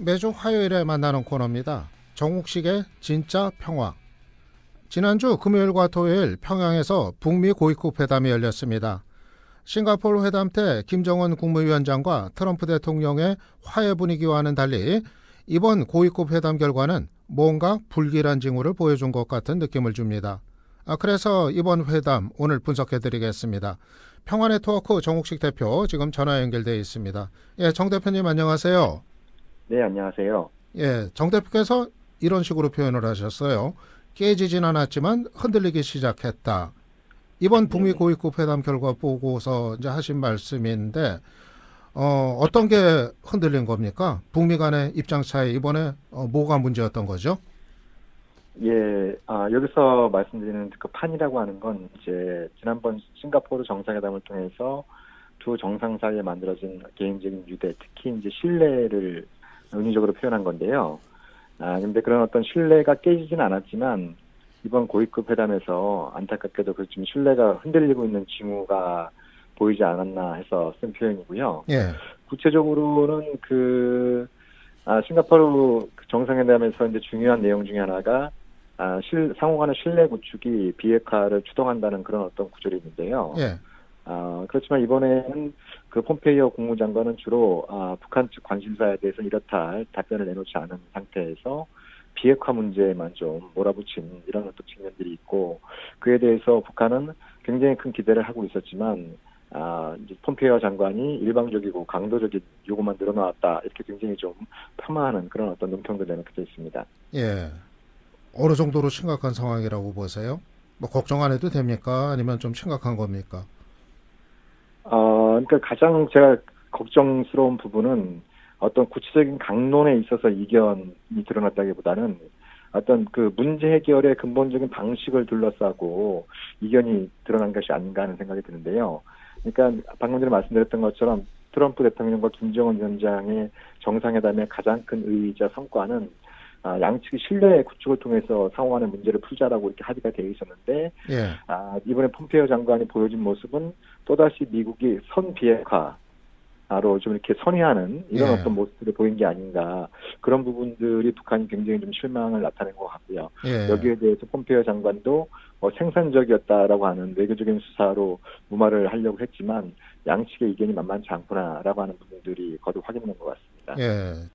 매주 화요일에 만나는 코너입니다. 정욱식의 진짜 평화. 지난주 금요일과 토요일 평양에서 북미 고위급 회담이 열렸습니다. 싱가포르 회담 때 김정은 국무위원장과 트럼프 대통령의 화해 분위기와는 달리 이번 고위급 회담 결과는 뭔가 불길한 징후를 보여준 것 같은 느낌을 줍니다. 아, 그래서 이번 회담 오늘 분석해 드리겠습니다. 평화네트워크 정욱식 대표 지금 전화 연결되어 있습니다. 예, 정 대표님 안녕하세요. 네, 안녕하세요. 예, 정 대표께서 이런 식으로 표현을 하셨어요. 깨지진 않았지만 흔들리기 시작했다. 이번 북미 고위급 회담 결과 보고서 이제 하신 말씀인데 어, 어떤 게 흔들린 겁니까? 북미 간의 입장 차이 이번에 어, 뭐가 문제였던 거죠? 예, 아, 여기서 말씀드리는 그 판이라고 하는 건 이제 지난번 싱가포르 정상회담을 통해서 두 정상 사이에 만들어진 개인적인 유대, 특히 이제 신뢰를 은유적으로 표현한 건데요. 아, 근데 그런 어떤 신뢰가 깨지진 않았지만 이번 고위급 회담에서 안타깝게도 그 지금 신뢰가 흔들리고 있는 징후가 보이지 않았나 해서 쓴 표현이고요. 예. 구체적으로는 그 아, 싱가포르 정상회담에서 이제 중요한 내용 중에 하나가 아, 실, 상호 간의 신뢰 구축이 비핵화를 추동한다는 그런 어떤 구절이 있는데요. 예. 아, 그렇지만 이번에는 그 폼페이오 국무장관은 주로 아, 북한 측 관심사에 대해서 이렇다 할 답변을 내놓지 않은 상태에서 비핵화 문제에만 좀 몰아붙인 이런 어떤 측면들이 있고 그에 대해서 북한은 굉장히 큰 기대를 하고 있었지만 아, 이제 폼페이오 장관이 일방적이고 강도적인 요구만 늘어나왔다 이렇게 굉장히 좀 폄하하는 그런 어떤 논평도 내놓게 있습니다. 예. 어느 정도로 심각한 상황이라고 보세요? 뭐 걱정 안 해도 됩니까? 아니면 좀 심각한 겁니까? 어, 그러니까 가장 제가 걱정스러운 부분은 어떤 구체적인 강론에 있어서 이견이 드러났다기보다는 어떤 그 문제 해결의 근본적인 방식을 둘러싸고 이견이 드러난 것이 아닌가 하는 생각이 드는데요. 그러니까 방금 전에 말씀드렸던 것처럼 트럼프 대통령과 김정은 위원장의 정상회담의 가장 큰 의의이자 성과는 아, 양측이 신뢰 구축을 통해서 상호 간의 문제를 풀자라고 이렇게 합의가 되어 있었는데 예. 아, 이번에 폼페이오 장관이 보여준 모습은 또다시 미국이 선 비핵화로 좀 이렇게 선회하는 이런 예. 어떤 모습을 보인 게 아닌가 그런 부분들이 북한이 굉장히 좀 실망을 나타낸 것 같고요. 예. 여기에 대해서 폼페이오 장관도 뭐 생산적이었다라고 하는 외교적인 수사로 무마를 하려고 했지만 양측의 의견이 만만치 않구나라고 하는 부분들이 거듭 확인된 것 같습니다. 예.